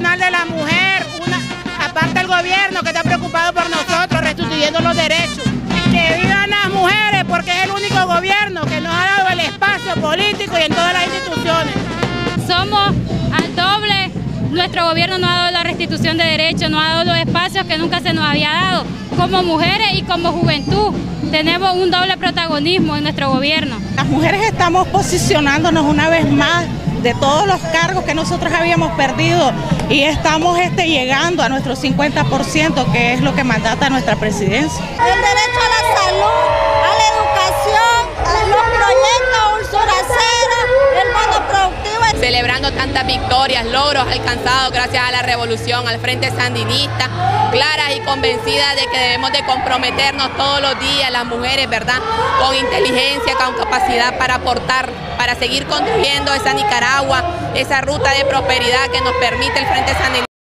Nacional de la Mujer, aparte del gobierno que está preocupado por nosotros, restituyendo los derechos. Que vivan las mujeres porque es el único gobierno que nos ha dado el espacio político y en todas las instituciones. Somos al doble, nuestro gobierno nos ha dado la restitución de derechos, nos ha dado los espacios que nunca se nos había dado, como mujeres y como juventud. Tenemos un doble protagonismo en nuestro gobierno. Las mujeres estamos posicionándonos una vez más de todos los cargos que nosotros habíamos perdido y estamos este, llegando a nuestro 50%, que es lo que mandata nuestra presidencia. Tantas victorias, logros alcanzados gracias a la revolución, al Frente Sandinista, claras y convencidas de que debemos de comprometernos todos los días, las mujeres, ¿verdad? Con inteligencia, con capacidad para aportar, para seguir construyendo esa Nicaragua, esa ruta de prosperidad que nos permite el Frente Sandinista.